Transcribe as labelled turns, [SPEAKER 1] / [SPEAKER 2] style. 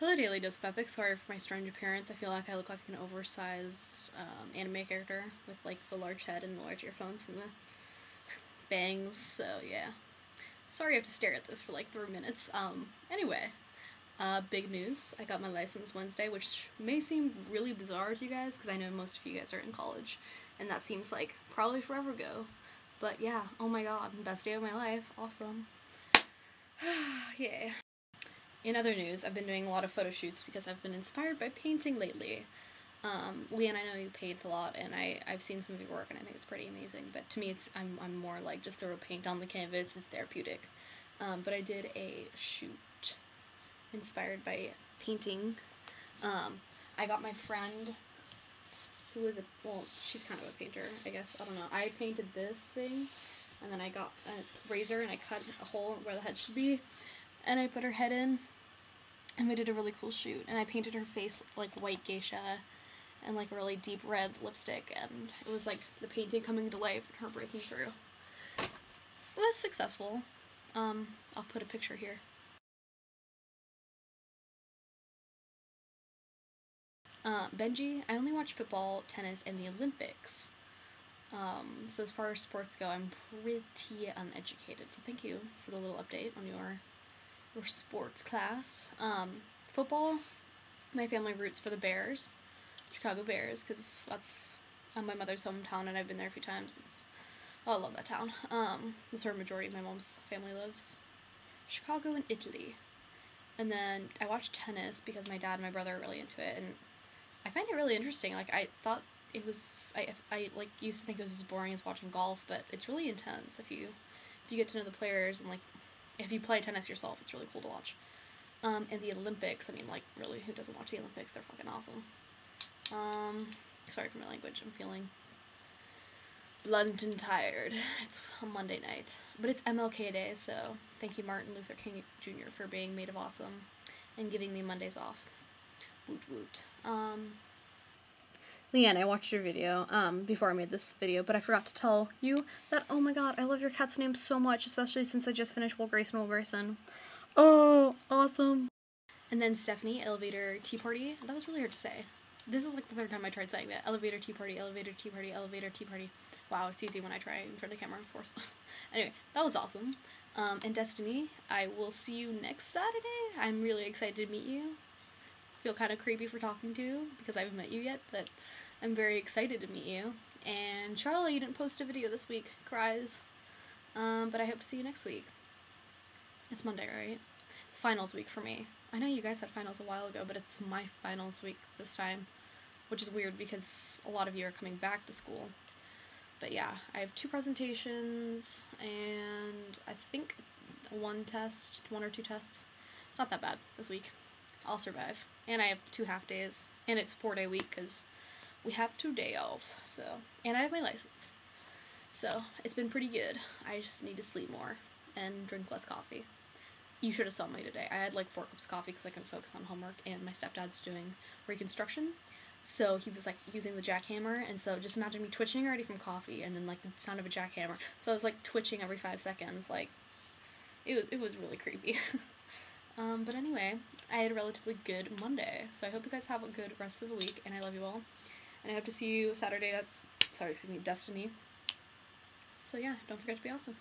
[SPEAKER 1] Hello, Daily Dose of Epic. Sorry for my strange appearance. I feel like I look like an oversized um, anime character with like the large head and the large earphones and the bangs. So yeah, sorry I have to stare at this for like three minutes. Um, anyway, uh, big news. I got my license Wednesday, which may seem really bizarre to you guys because I know most of you guys are in college, and that seems like probably forever ago. But yeah, oh my god, best day of my life. Awesome. yeah. In other news, I've been doing a lot of photo shoots because I've been inspired by painting lately. Um, Leanne, I know you paint a lot, and I, I've seen some of your work, and I think it's pretty amazing. But to me, it's I'm, I'm more like just throw paint on the canvas. It's therapeutic. Um, but I did a shoot inspired by painting. Um, I got my friend, who was a well, she's kind of a painter, I guess. I don't know. I painted this thing, and then I got a razor and I cut a hole where the head should be, and I put her head in, and we did a really cool shoot. And I painted her face like white geisha, and like really deep red lipstick, and it was like the painting coming to life and her breaking through. It was successful. Um, I'll put a picture here. Uh, Benji, I only watch football, tennis, and the Olympics. Um, so as far as sports go, I'm pretty uneducated. So thank you for the little update on your your sports class. Um, football, my family roots for the Bears, Chicago Bears, because that's uh, my mother's hometown, and I've been there a few times. It's, oh, I love that town. Um, that's where majority of my mom's family lives. Chicago and Italy. And then I watch tennis because my dad and my brother are really into it, and I find it really interesting. Like I thought it was, I, I like used to think it was as boring as watching golf, but it's really intense if you if you get to know the players and like if you play tennis yourself, it's really cool to watch. Um, and the Olympics, I mean, like really, who doesn't watch the Olympics? They're fucking awesome. Um, sorry for my language. I'm feeling blunt and tired. It's a Monday night, but it's MLK Day, so thank you, Martin Luther King Jr. for being made of awesome and giving me Mondays off. Woot woot. Um, Leanne, I watched your video um, before I made this video, but I forgot to tell you that, oh my god, I love your cat's name so much, especially since I just finished Will Grayson, Will Grayson. Oh, awesome. And then Stephanie, Elevator Tea Party. That was really hard to say. This is like the third time I tried saying that. Elevator Tea Party, Elevator Tea Party, Elevator Tea Party. Wow, it's easy when I try in front of the camera, of course. anyway, that was awesome. Um, and Destiny, I will see you next Saturday. I'm really excited to meet you feel kind of creepy for talking to you because I haven't met you yet, but I'm very excited to meet you. And Charlie, you didn't post a video this week. Cries. Um, but I hope to see you next week. It's Monday, right? Finals week for me. I know you guys had finals a while ago, but it's my finals week this time, which is weird because a lot of you are coming back to school. But yeah, I have two presentations and I think one test, one or two tests. It's not that bad this week. I'll survive. And I have two half days. And it's four day week because we have two day off. So, and I have my license. So, it's been pretty good. I just need to sleep more and drink less coffee. You should have saw me today. I had like four cups of coffee because I couldn't focus on homework, and my stepdad's doing reconstruction. So he was like using the jackhammer, and so just imagine me twitching already from coffee, and then like the sound of a jackhammer. So I was like twitching every five seconds. Like, it was, it was really creepy. um, but anyway, I had a relatively good Monday. So I hope you guys have a good rest of the week, and I love you all. And I hope to see you Saturday at, sorry, excuse me, Destiny. So yeah, don't forget to be awesome.